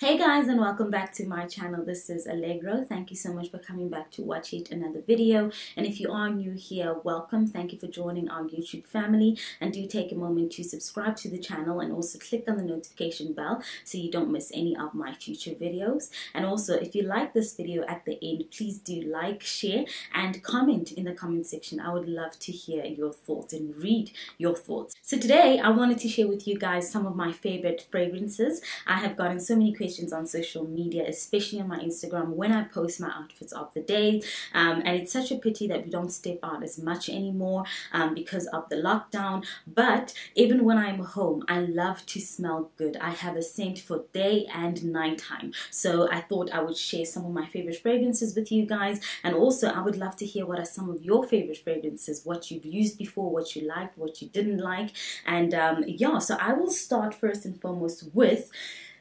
Hey guys and welcome back to my channel. This is Allegro. Thank you so much for coming back to watch yet another video. And if you are new here, welcome. Thank you for joining our YouTube family. And do take a moment to subscribe to the channel and also click on the notification bell so you don't miss any of my future videos. And also if you like this video at the end, please do like, share and comment in the comment section. I would love to hear your thoughts and read your thoughts. So today I wanted to share with you guys some of my favorite fragrances. I have gotten so many questions questions on social media, especially on my Instagram when I post my outfits of the day. Um, and it's such a pity that we don't step out as much anymore um, because of the lockdown. But even when I'm home, I love to smell good. I have a scent for day and nighttime. So I thought I would share some of my favorite fragrances with you guys. And also, I would love to hear what are some of your favorite fragrances, what you've used before, what you liked, what you didn't like. And um, yeah, so I will start first and foremost with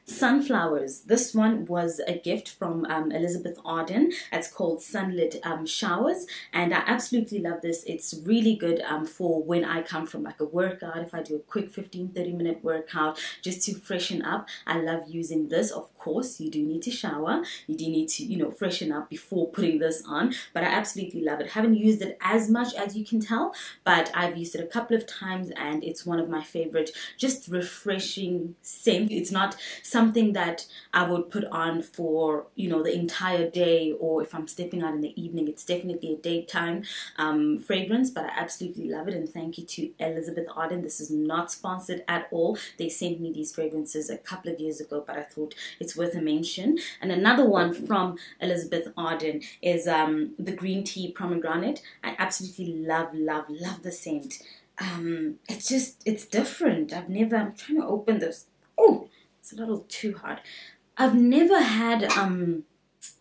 sunflowers. This one was a gift from um, Elizabeth Arden. It's called Sunlit um, Showers, and I absolutely love this. It's really good um, for when I come from like a workout, if I do a quick 15 30 minute workout just to freshen up. I love using this. Of course, you do need to shower, you do need to, you know, freshen up before putting this on, but I absolutely love it. Haven't used it as much as you can tell, but I've used it a couple of times and it's one of my favorite, just refreshing scent. It's not something something that I would put on for you know the entire day, or if I'm stepping out in the evening, it's definitely a daytime um, fragrance. But I absolutely love it, and thank you to Elizabeth Arden. This is not sponsored at all. They sent me these fragrances a couple of years ago, but I thought it's worth a mention. And another one from Elizabeth Arden is um, the green tea pomegranate. I absolutely love, love, love the scent. Um, it's just it's different. I've never. I'm trying to open this. Oh, it's a little too hard. I've never had um,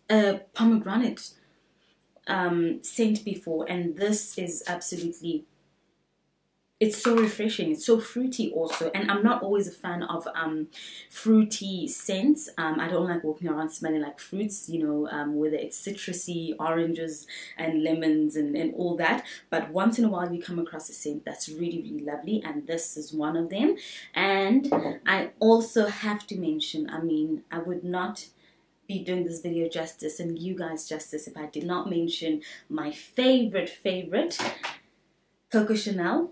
a pomegranate um, scent before, and this is absolutely it's so refreshing. It's so fruity also. And I'm not always a fan of um, fruity scents. Um, I don't like walking around smelling like fruits, you know, um, whether it's citrusy, oranges and lemons and, and all that. But once in a while you come across a scent that's really, really lovely. And this is one of them. And I also have to mention, I mean, I would not be doing this video justice and you guys justice if I did not mention my favorite, favorite Coco Chanel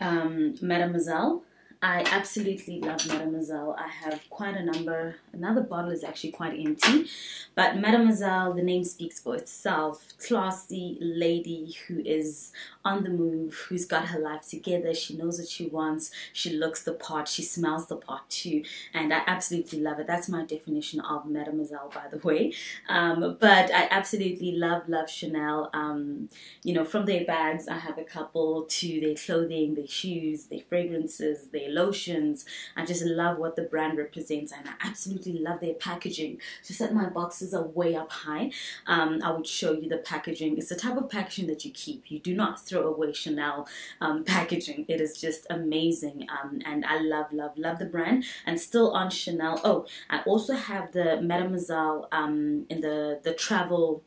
um, Mademoiselle. I absolutely love Mademoiselle. I have quite a number. Another bottle is actually quite empty. But Mademoiselle, the name speaks for itself. Classy lady who is on the move, who's got her life together. She knows what she wants. She looks the part. She smells the part too. And I absolutely love it. That's my definition of Mademoiselle, by the way. Um, but I absolutely love, love Chanel. Um, you know, from their bags, I have a couple to their clothing, their shoes, their fragrances, their lotions. I just love what the brand represents and I absolutely love their packaging. Just that my boxes are way up high, um, I would show you the packaging. It's the type of packaging that you keep. You do not throw away Chanel um, packaging. It is just amazing um, and I love, love, love the brand. And still on Chanel. Oh, I also have the Mademoiselle um, in the, the travel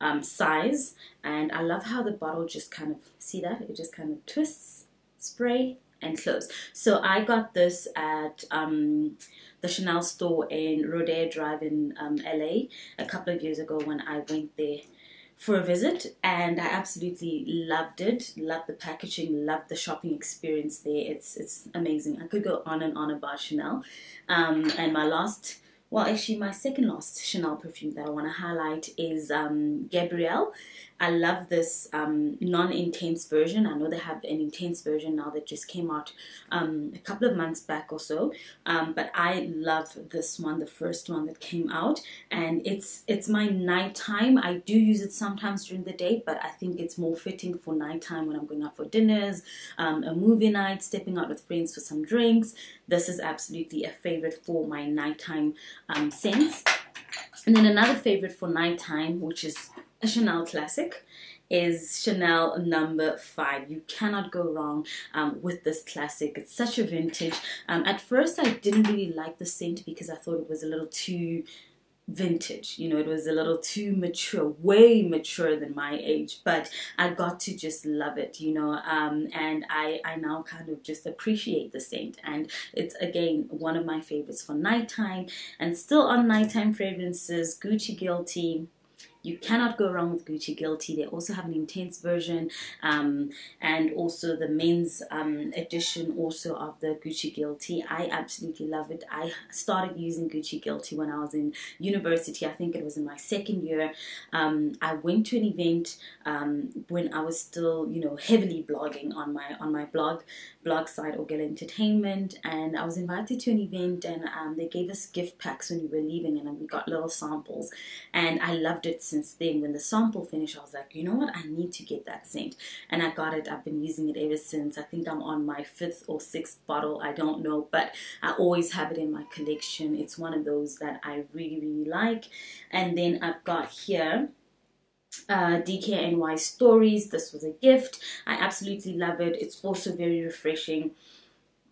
um, size and I love how the bottle just kind of see that it just kind of twists spray and close. So I got this at um, the Chanel store in Rodeo Drive in um, LA a couple of years ago when I went there for a visit and I absolutely loved it. Loved the packaging, loved the shopping experience there. It's it's amazing. I could go on and on about Chanel. Um, and my last well, actually, my second last Chanel perfume that I want to highlight is um, Gabrielle. I love this um, non-intense version. I know they have an intense version now that just came out um, a couple of months back or so. Um, but I love this one, the first one that came out, and it's it's my nighttime. I do use it sometimes during the day, but I think it's more fitting for nighttime when I'm going out for dinners, um, a movie night, stepping out with friends for some drinks. This is absolutely a favorite for my nighttime um, scents. And then another favorite for nighttime, which is a Chanel classic is Chanel number five. You cannot go wrong um, with this classic. It's such a vintage. Um, at first, I didn't really like the scent because I thought it was a little too vintage. You know, it was a little too mature, way mature than my age, but I got to just love it, you know, um, and I, I now kind of just appreciate the scent. And it's again one of my favorites for nighttime and still on nighttime fragrances, Gucci Guilty you cannot go wrong with Gucci Guilty. They also have an intense version um, and also the men's um, edition also of the Gucci Guilty. I absolutely love it. I started using Gucci Guilty when I was in university. I think it was in my second year. Um, I went to an event um, when I was still, you know, heavily blogging on my on my blog blog site Orgel Entertainment, and I was invited to an event, and um, they gave us gift packs when we were leaving, and we got little samples, and I loved it since then. When the sample finished, I was like, you know what, I need to get that scent. And I got it. I've been using it ever since. I think I'm on my fifth or sixth bottle. I don't know, but I always have it in my collection. It's one of those that I really, really like. And then I've got here uh, DKNY Stories. This was a gift. I absolutely love it. It's also very refreshing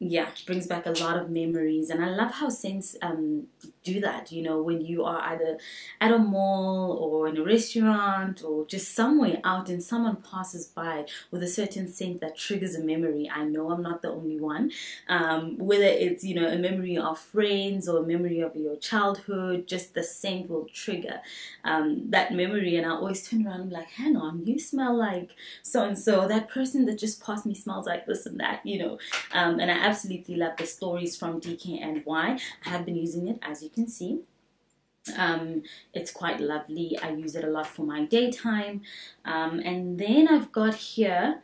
yeah, brings back a lot of memories. And I love how scents um, do that, you know, when you are either at a mall or in a restaurant or just somewhere out and someone passes by with a certain scent that triggers a memory. I know I'm not the only one. Um, whether it's, you know, a memory of friends or a memory of your childhood, just the scent will trigger um, that memory. And I always turn around and be like, hang on, you smell like so and so. That person that just passed me smells like this and that, you know. Um, and I absolutely love the stories from DKNY. I have been using it as you can see. Um, it's quite lovely. I use it a lot for my daytime. Um, and then I've got here,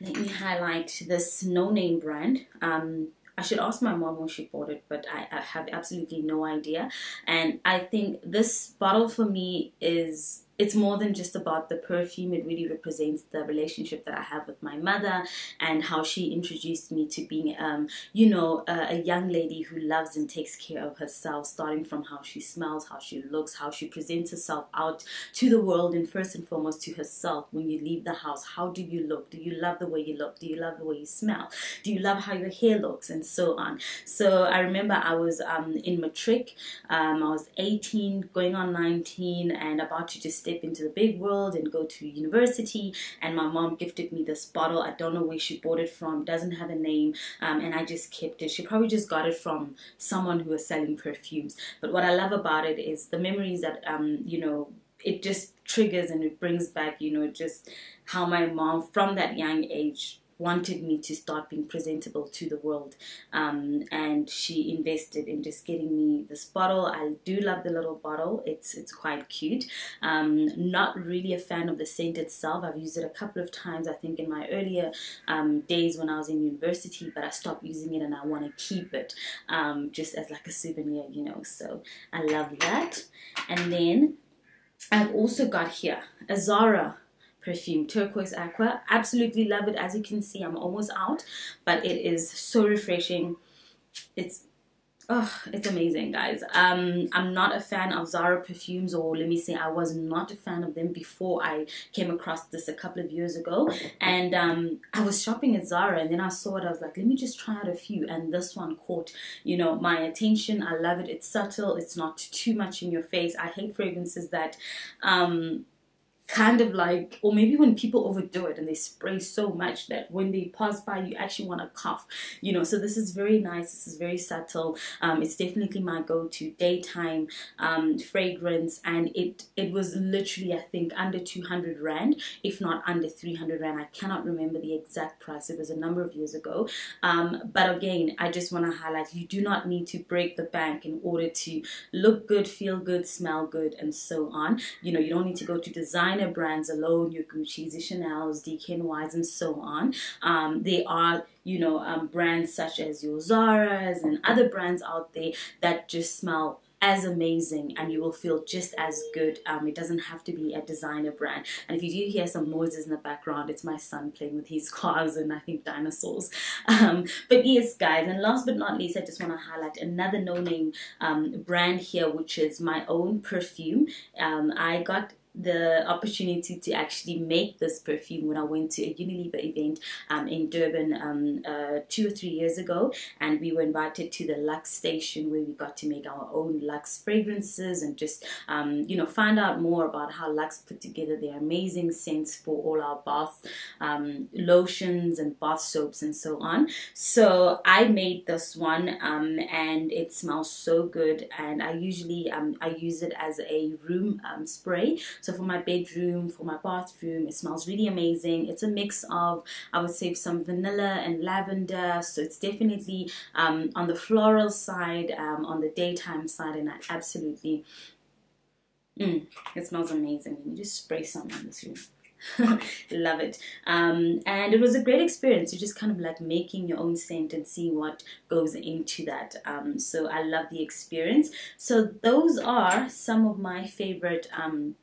let me highlight this no-name brand. Um, I should ask my mom when she bought it, but I, I, have absolutely no idea. And I think this bottle for me is it's more than just about the perfume. It really represents the relationship that I have with my mother and how she introduced me to being, um, you know, a, a, young lady who loves and takes care of herself, starting from how she smells, how she looks, how she presents herself out to the world, and first and foremost to herself. When you leave the house, how do you look? Do you love the way you look? Do you love the way you smell? Do you love how your hair looks? And so on. So I remember I was um, in matric. Um, I was 18, going on 19, and about to just step into the big world and go to university. And my mom gifted me this bottle. I don't know where she bought it from, doesn't have a name, um, and I just kept it. She probably just got it from someone who was selling perfumes. But what I love about it is the memories that, um, you know, it just triggers and it brings back, you know, just how my mom from that young age wanted me to start being presentable to the world. Um, and she invested in just getting me this bottle. I do love the little bottle. It's it's quite cute. Um, not really a fan of the scent itself. I've used it a couple of times. I think in my earlier um, days when I was in university, but I stopped using it and I want to keep it um, just as like a souvenir, you know. So I love that. And then I've also got here a Zara perfume turquoise aqua absolutely love it as you can see i'm almost out but it is so refreshing it's Oh, it's amazing, guys. Um, I'm not a fan of Zara perfumes, or let me say, I was not a fan of them before I came across this a couple of years ago. And um, I was shopping at Zara, and then I saw it. I was like, let me just try out a few. And this one caught, you know, my attention. I love it. It's subtle. It's not too much in your face. I hate fragrances that um, kind of like, or maybe when people overdo it and they spray so much that when they pass by, you actually want to cough, you know. So this is very nice. This is very subtle. Um, it's definitely my go-to daytime um, fragrance, and it it was literally I think under 200 rand, if not under 300 rand. I cannot remember the exact price. It was a number of years ago. Um, but again, I just want to highlight: you do not need to break the bank in order to look good, feel good, smell good, and so on. You know, you don't need to go to designer brands alone, your Gucci's, your Chanel's, DKNY's, and so on. Um, they are, you know, um, brands such as your Zara's and other brands out there that just smell as amazing and you will feel just as good. Um, it doesn't have to be a designer brand. And if you do hear some noises in the background, it's my son playing with his cars and I think dinosaurs. Um, but yes, guys, and last but not least, I just want to highlight another no-name um, brand here, which is my own perfume. Um, I got the opportunity to actually make this perfume when I went to a Unilever event um, in Durban um, uh, two or three years ago, and we were invited to the Lux station where we got to make our own Lux fragrances and just um, you know find out more about how Lux put together their amazing scents for all our bath um, lotions and bath soaps and so on. So I made this one, um, and it smells so good, and I usually um, I use it as a room spray. So for my bedroom, for my bathroom, it smells really amazing. It's a mix of, I would say, some vanilla and lavender. So it's definitely um, on the floral side, um, on the daytime side, and I absolutely, mm, it smells amazing. Let me just spray some on this room. love it um, and it was a great experience You're just kind of like making your own scent and seeing what goes into that um, so i love the experience so those are some of my favorite um,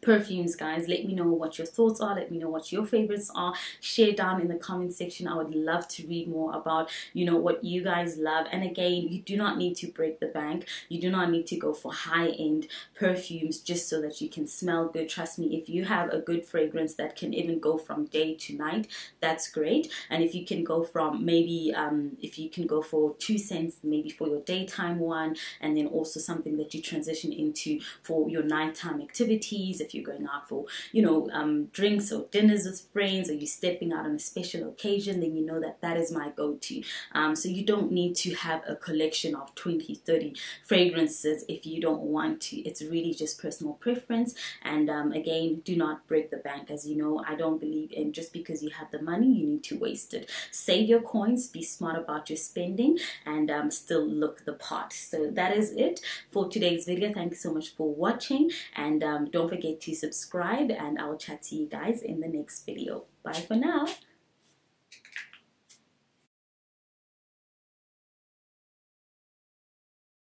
perfumes guys. Let me know what your thoughts are. Let me know what your favorites are. Share down in the comment section. I would love to read more about you know what you guys love. And again you do not need to break the bank. You do not need to go for high-end perfumes just so that you can smell good. Trust me if you have a good fragrance that can even go from day to night that's great. And if you can go from maybe um, if you can go for two scents maybe for your daytime one and then also something that you transition into for your nighttime activities if you're going out for, you know, um, drinks or dinners with friends, or you're stepping out on a special occasion, then you know that that is my go-to. Um, so you don't need to have a collection of 20, 30 fragrances if you don't want to. It's really just personal preference. And um, again, do not break the bank. As you know, I don't believe in just because you have the money, you need to waste it. Save your coins, be smart about your spending, and um, still look the part. So that is it for today's video. Thank you so much for watching, and um, don't forget to subscribe and I'll chat to you guys in the next video. Bye for now.